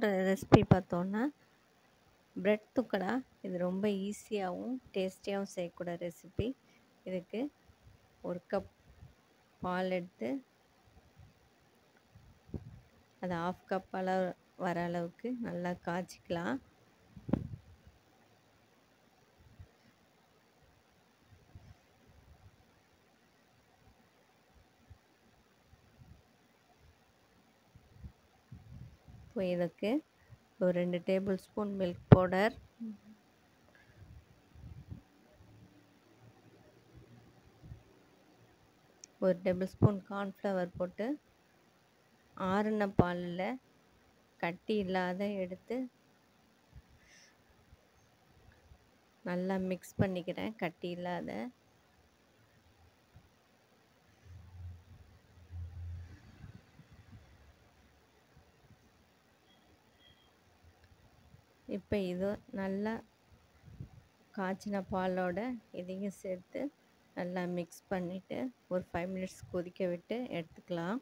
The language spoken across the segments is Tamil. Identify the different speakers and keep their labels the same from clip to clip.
Speaker 1: பார்க்குற ரெசிபி பார்த்தோன்னா ப்ரெட் துக்கடா. இது ரொம்ப ஈஸியாகவும் டேஸ்டியாகவும் செய்யக்கூட ரெசிபி இதுக்கு ஒரு கப் பால் எடுத்து அது ஆஃப் கப் அளவு வர அளவுக்கு நல்லா காய்ச்சிக்கலாம். இப்போ இதுக்கு ஒரு ரெண்டு டேபிள் ஸ்பூன் மில்க் பவுடர். ஒரு டேபிள் ஸ்பூன் கார்ன்ஃப்ளவர் போட்டு ஆறுன பாலில் கட்டி இல்லாத எடுத்து நல்லா மிக்ஸ் பண்ணிக்கிறேன் கட்டி இல்லாத. இப்போ இது நல்லா காய்ச்சின பாலோட இதையும் சேர்த்து நல்லா மிக்ஸ் பண்ணிவிட்டு ஒரு ஃபைவ் மினிட்ஸ் கொதிக்க விட்டு எடுத்துக்கலாம்.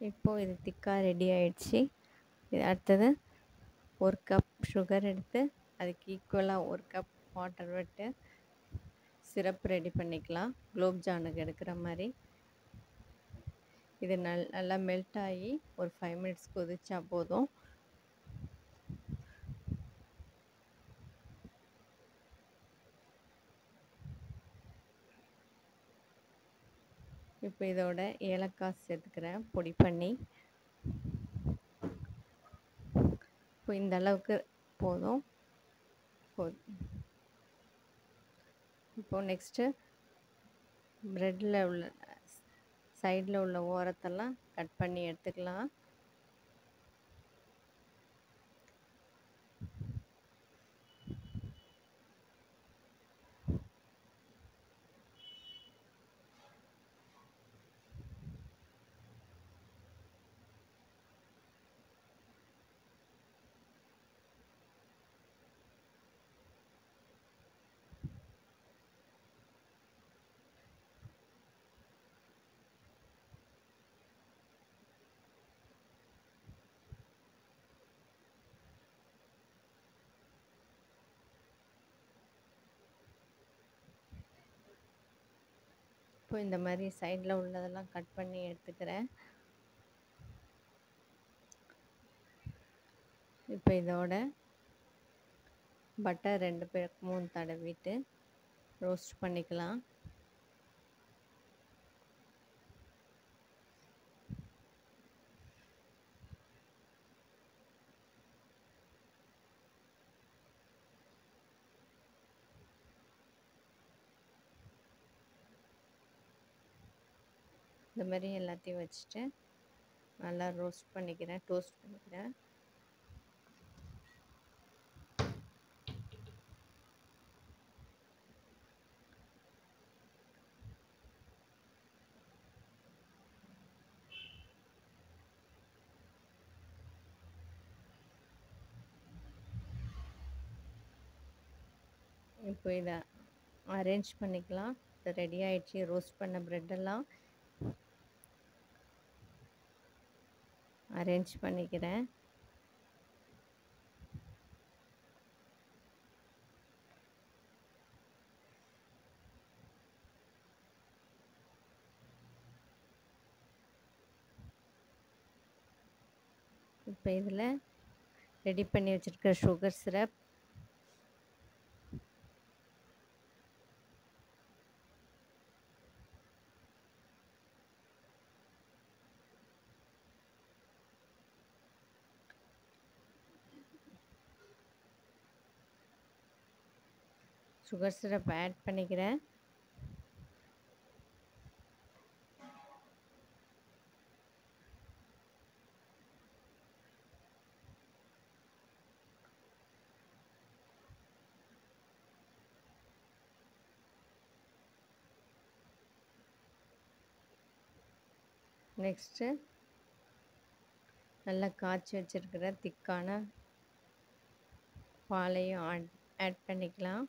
Speaker 1: இப்போது இது திக்காக ரெடி ஆயிடுச்சு. அடுத்தது ஒரு கப் சுகர் எடுத்து அதுக்கு ஈக்குவலாக ஒரு கப் வாட்டர் விட்டு சிரப் ரெடி பண்ணிக்கலாம். குலோப் ஜானுக்கு எடுக்கிற மாதிரி. இது நல் நல்லா மெல்ட் ஆகி ஒரு ஃபைவ் மினிட்ஸ் கொதிச்சா போதும். இப்போ இதோட ஏலக்காய் சேர்த்துக்கிறேன் பொடி பண்ணி. இப்போ இந்த அளவுக்கு போதும். போதும். இப்போது நெக்ஸ்ட்டு ப்ரெட்டில் உள்ள சைடில் உள்ள ஓரத்தெல்லாம் கட் பண்ணி எடுத்துக்கலாம். இப்போ இந்த மாதிரி சைடில் உள்ளதெல்லாம் கட் பண்ணி எடுத்துக்கிறேன். இப்போ இதோட பட்டர் ரெண்டு பேருக்கும் தடவிட்டு ரோஸ்ட் பண்ணிக்கலாம். இந்த மாதிரி எல்லாத்தையும் வச்சுட்டு நல்லா ரோஸ்ட் பண்ணிக்கிறேன் டோஸ்ட் பண்ணிக்கிறேன். இப்போ இதை அரேஞ்ச் பண்ணிக்கலாம். ரெடி ஆகிடுச்சி ரோஸ்ட் பண்ண ப்ரெட்டெல்லாம் அரேஞ்ச் பண்ணிக்கிறேன். இப்போ இதில் ரெடி பண்ணி வச்சுருக்க sugar syrup sugar syrup add பண்ணிக்கிறேன். நெக்ஸ்ட்டு நல்லா காய்ச்சி வச்சுருக்கிற திக்கான பாலையும் ஆட் ஆட் பண்ணிக்கலாம்.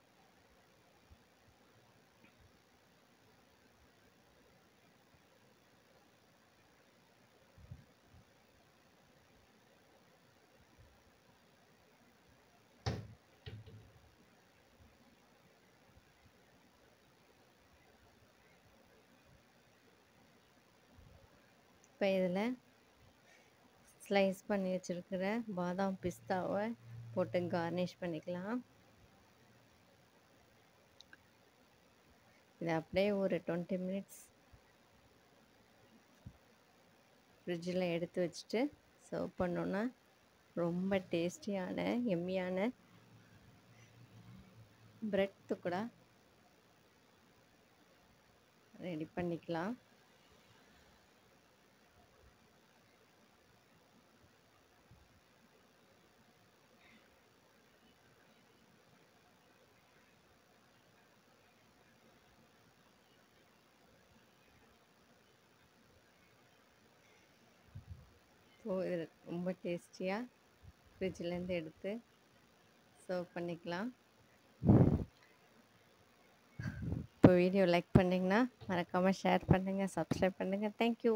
Speaker 1: இப்போ இதில் ஸ்லைஸ் பண்ணி வச்சுருக்கிற பாதாம் பிஸ்தாவை போட்டு கார்னிஷ் பண்ணிக்கலாம். இதை அப்படியே ஒரு டுவெண்ட்டி மினிட்ஸ் ஃப்ரிட்ஜில் எடுத்து வச்சுட்டு சர்வ் பண்ணோன்னா ரொம்ப டேஸ்டியான எம்மியான பிரெட் துக்குடா ரெடி பண்ணிக்கலாம். ஸோ இது ரொம்ப டேஸ்டியாக ஃப்ரிட்ஜிலேருந்து எடுத்து சர்வ் பண்ணிக்கலாம். இப்போ வீடியோ லைக் பண்ணிங்கன்னா மறக்காமல் ஷேர் பண்ணுங்கள் சப்ஸ்கிரைப் பண்ணுங்கள் தேங்க்யூ